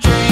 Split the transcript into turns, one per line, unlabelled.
dream.